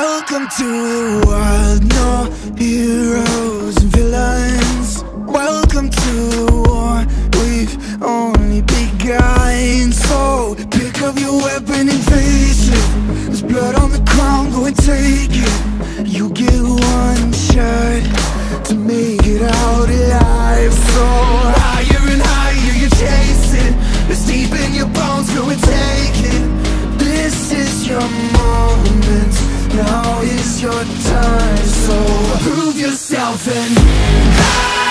Welcome to the world, no heroes and villains. Welcome to the war, we've only begun. So pick up your weapon and face it. There's blood on the ground, go and take it. You get one shot to make it out alive. So higher and higher you're chasing. It's deep in your bones, go and take it. This is your moment. Now is your time. So prove yourself and die.